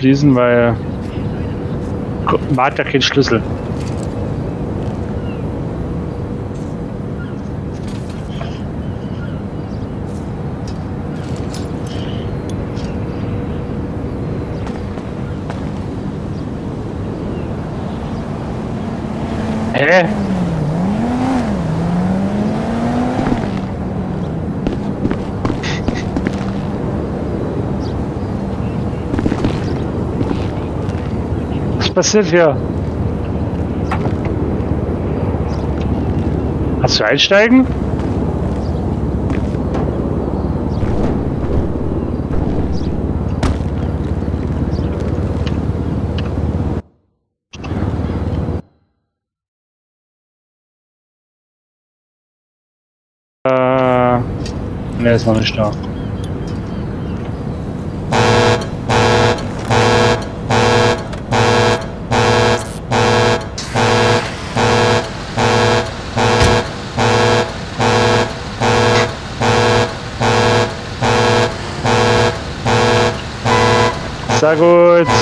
abschließen, weil man hat ja keinen Schlüssel. Hä? Was passiert hier? Hast du einsteigen? Äh, ne, ist noch nicht da. Sehr gut.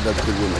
вода к трибуне.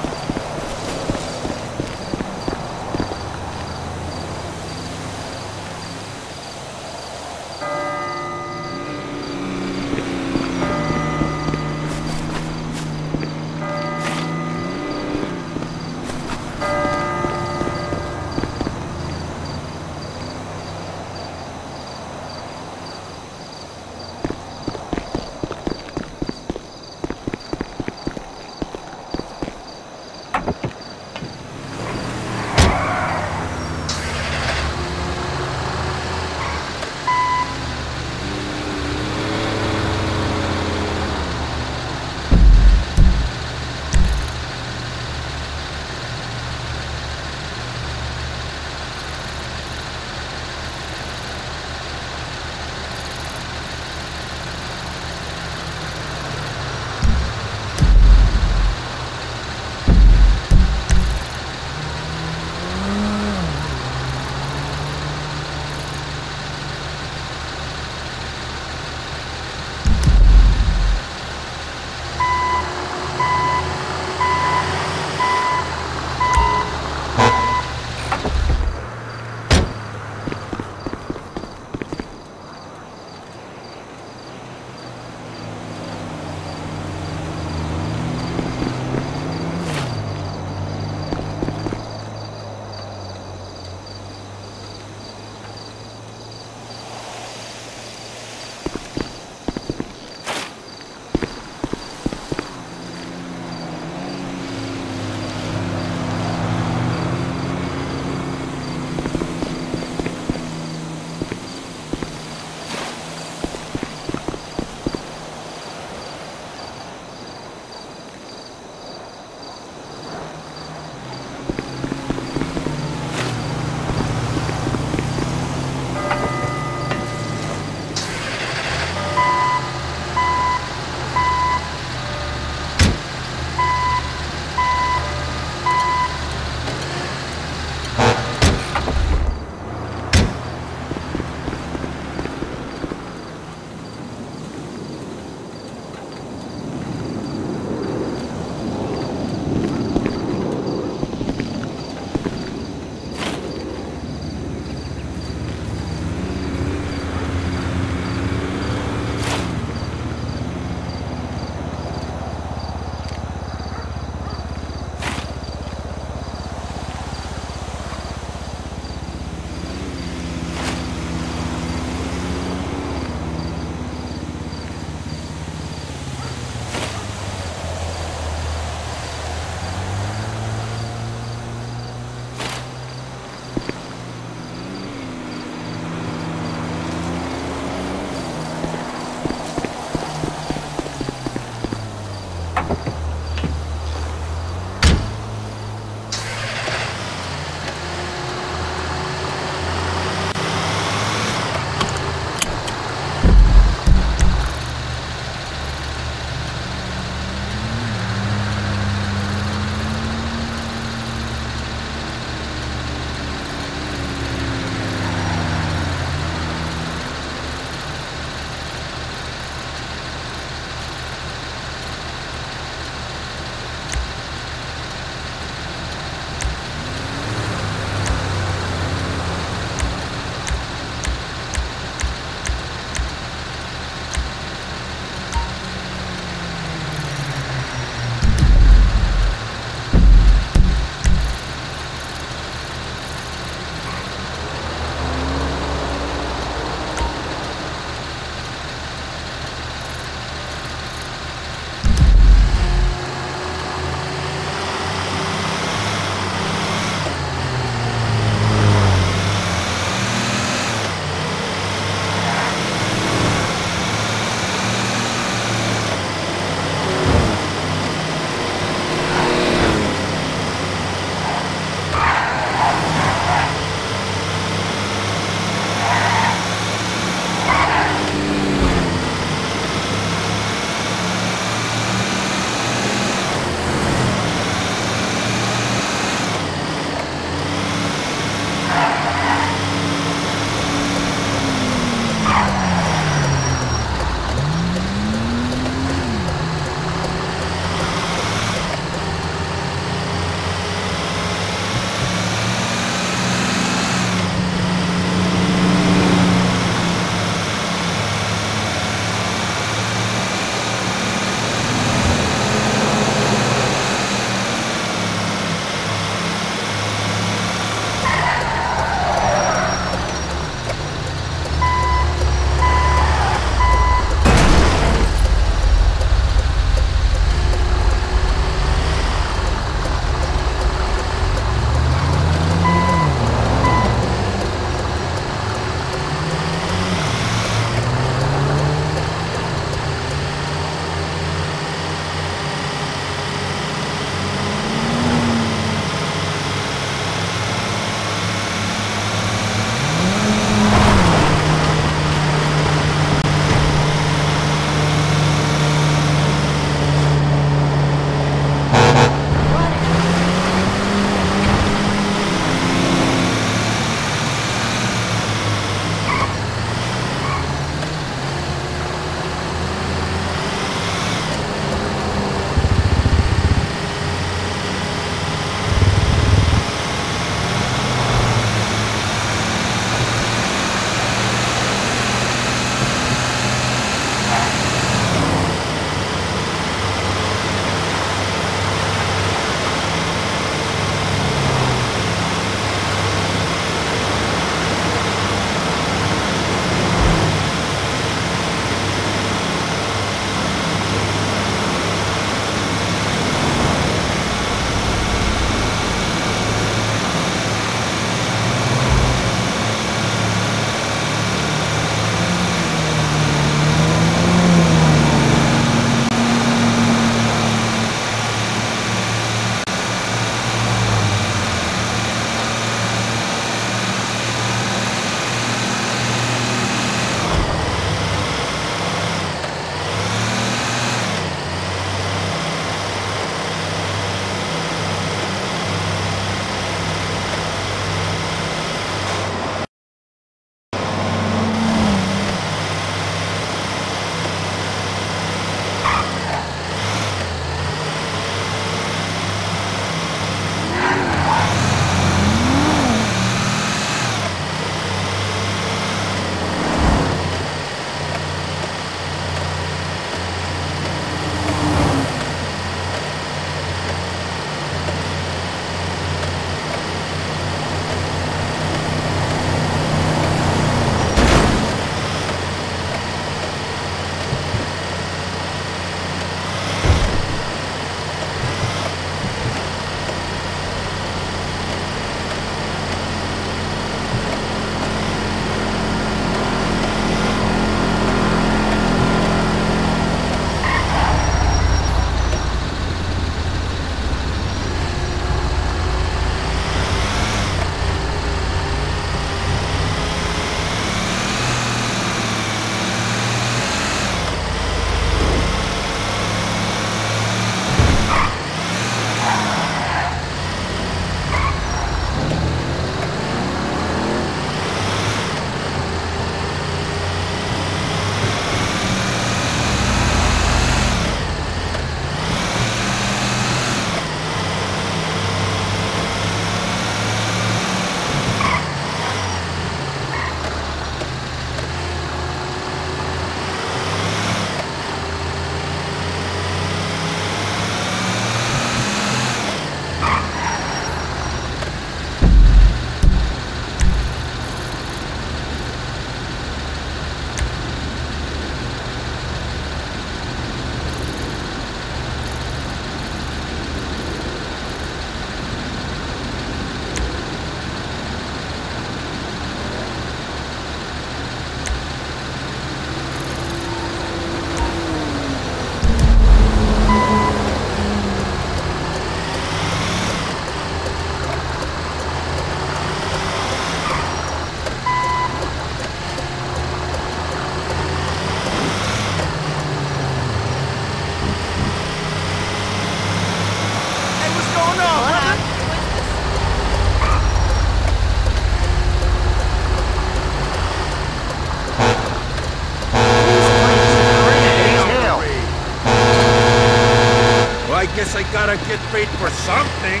For something.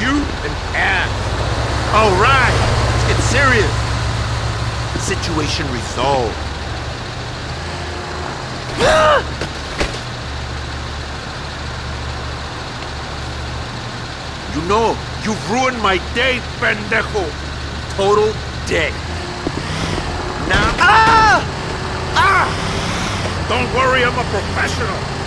You and Anne. All right, let's get serious. Situation resolved. You know, you've ruined my day, pendejo. Total day. Now... Ah! Ah! Don't worry, I'm a professional.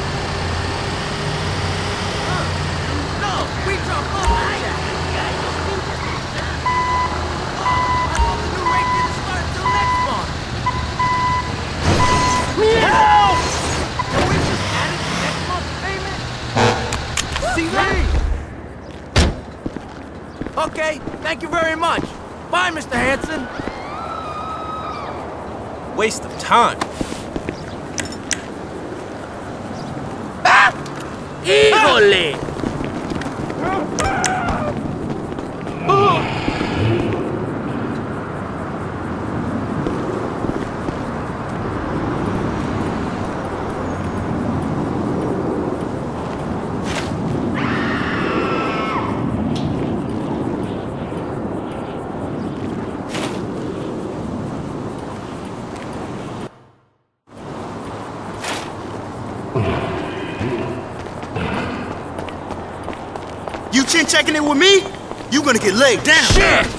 Okay, thank you very much. Bye, Mr. Hanson. Waste of time. Ah! Híjole! You with me? You gonna get laid down. Shit!